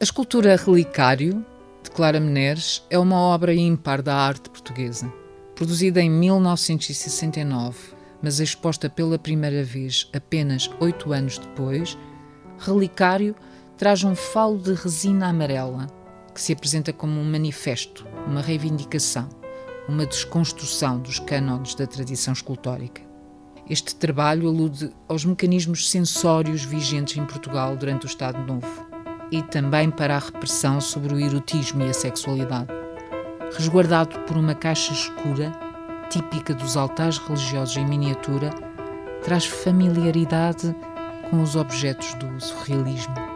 A escultura Relicário, de Clara Meneres, é uma obra ímpar da arte portuguesa. Produzida em 1969, mas exposta pela primeira vez apenas oito anos depois, Relicário traz um falo de resina amarela que se apresenta como um manifesto, uma reivindicação, uma desconstrução dos cânones da tradição escultórica. Este trabalho alude aos mecanismos sensórios vigentes em Portugal durante o Estado Novo e também para a repressão sobre o erotismo e a sexualidade. Resguardado por uma caixa escura, típica dos altares religiosos em miniatura, traz familiaridade com os objetos do surrealismo.